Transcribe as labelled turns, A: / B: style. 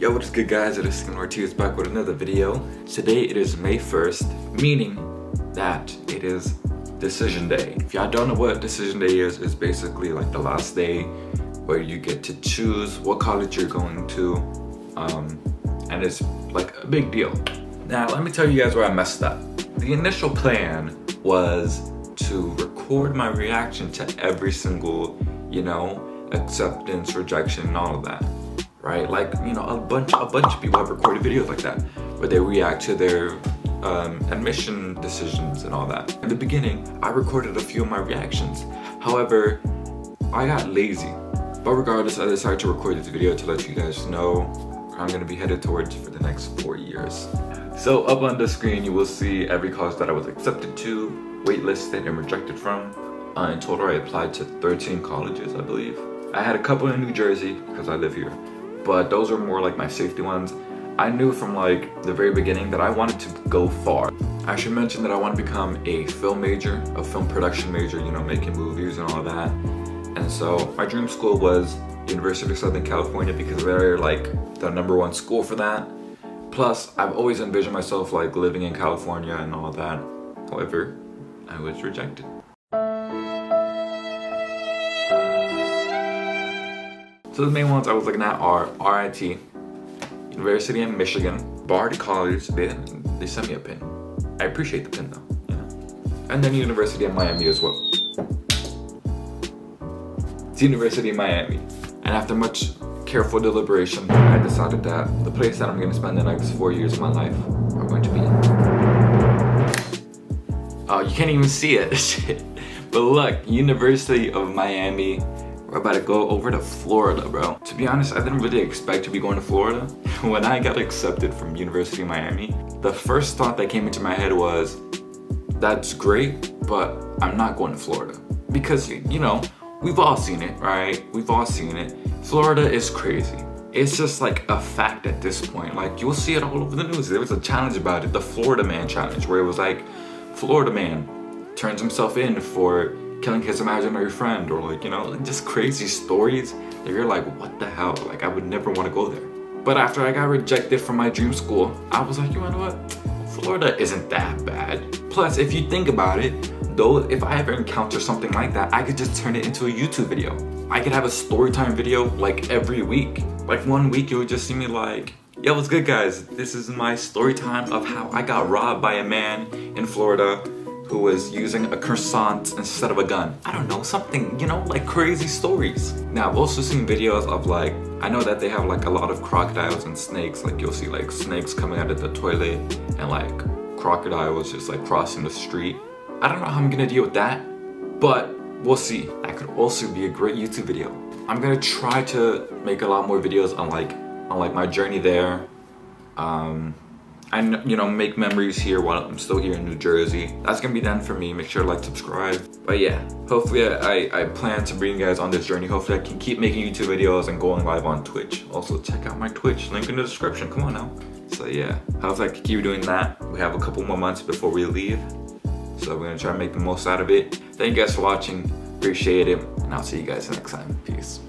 A: Yo, what is good guys? It is Steven Ortiz back with another video. Today it is May 1st, meaning that it is decision day. If y'all don't know what decision day is, it's basically like the last day where you get to choose what college you're going to. Um, and it's like a big deal. Now, let me tell you guys where I messed up. The initial plan was to record my reaction to every single, you know, acceptance, rejection, and all of that right? Like, you know, a bunch, a bunch of people have recorded videos like that, where they react to their um, admission decisions and all that. In the beginning, I recorded a few of my reactions. However, I got lazy. But regardless, I decided to record this video to let you guys know I'm gonna be headed towards for the next four years. So up on the screen, you will see every college that I was accepted to, waitlisted, and rejected from. Uh, in total, I applied to 13 colleges, I believe. I had a couple in New Jersey, because I live here but those are more like my safety ones. I knew from like the very beginning that I wanted to go far. I should mention that I want to become a film major, a film production major, you know, making movies and all that. And so my dream school was University of Southern California because they're like the number one school for that. Plus, I've always envisioned myself like living in California and all that. However, I was rejected. So the main ones I was looking at are RIT, University of Michigan, Bard College, they, they sent me a pin. I appreciate the pin though, you know. And then University of Miami as well. It's University of Miami. And after much careful deliberation, I decided that the place that I'm gonna spend the next four years of my life are going to be in. Oh, you can't even see it. but look, University of Miami we're about to go over to Florida, bro. To be honest, I didn't really expect to be going to Florida. when I got accepted from University of Miami, the first thought that came into my head was, that's great, but I'm not going to Florida. Because, you know, we've all seen it, right? We've all seen it. Florida is crazy. It's just like a fact at this point. Like, you'll see it all over the news. There was a challenge about it, the Florida Man Challenge, where it was like, Florida Man turns himself in for killing his imaginary friend or like, you know, just crazy stories that you're like, what the hell? Like, I would never want to go there. But after I got rejected from my dream school, I was like, you know what? Florida isn't that bad. Plus, if you think about it, though, if I ever encounter something like that, I could just turn it into a YouTube video. I could have a story time video like every week. Like one week, you would just see me like, yo, what's good guys? This is my story time of how I got robbed by a man in Florida who was using a croissant instead of a gun. I don't know, something, you know, like crazy stories. Now, I've also seen videos of like, I know that they have like a lot of crocodiles and snakes. Like you'll see like snakes coming out of the toilet and like crocodiles just like crossing the street. I don't know how I'm gonna deal with that, but we'll see. That could also be a great YouTube video. I'm gonna try to make a lot more videos on like, on like my journey there. Um, and you know make memories here while I'm still here in New Jersey. That's gonna be done for me. Make sure to like, subscribe. But yeah, hopefully I, I, I plan to bring you guys on this journey. Hopefully I can keep making YouTube videos and going live on Twitch. Also check out my Twitch, link in the description. Come on now. So yeah, hopefully I can keep doing that. We have a couple more months before we leave. So we're gonna try to make the most out of it. Thank you guys for watching. Appreciate it. And I'll see you guys next time. Peace.